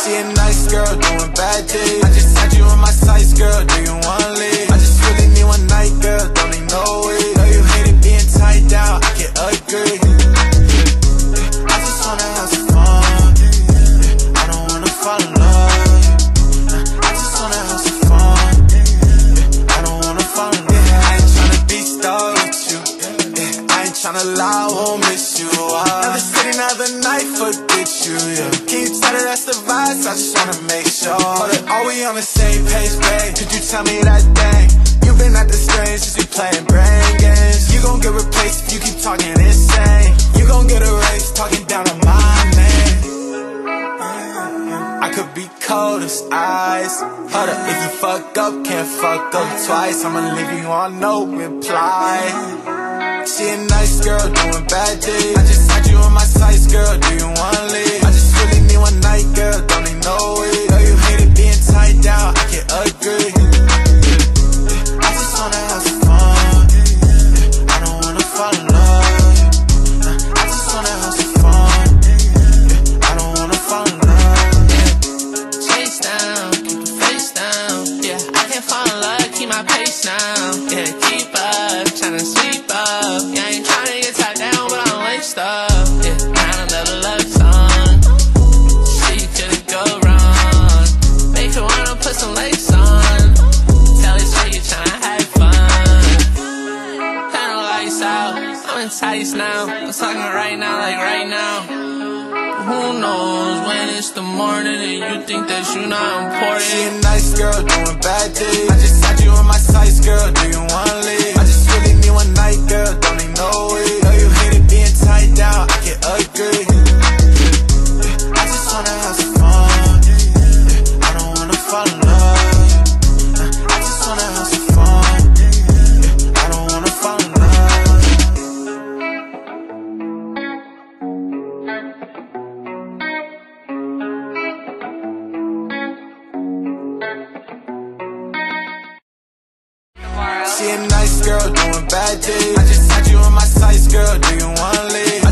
See a nice girl doing bad things. Tryna lie, won't miss you. Another city, another night, forget you. Yeah. Tell that that's the vibes? I just wanna make sure. Are we on the same page, babe? Could you tell me that thing? You've been at the strange since you playing brain games. You gon' get replaced if you keep talking insane. You gon' get erased talking down on my name. I could be cold as ice. Hold up, if you fuck up, can't fuck up twice. I'ma leave you on no reply. See a nice girl doing bad things. I just had you in my sights, girl. Do you wanna leave? I just really need one night, girl. Don't need no weed. Know you hate it being tied down. I can agree. I just wanna have some fun. I don't wanna fall in love. I just wanna have some fun. I don't wanna fall in love. Chase down, keep the face down. Yeah, I can't fall in love, keep my pace now. But I'm laced up. Yeah, kind of level love song. See, couldn't go wrong. Make her wanna put some lace on. Tell it so you tryna have fun. Kinda lights out, I'm tights now. I'm talking right now, like right now. Who knows when it's the morning and you think that you not See important? a nice girl doing bad things. I just had you in my sights, girl. Do you wanna leave? she a nice girl doing bad things. I just had you on my sights, girl. Do you wanna leave?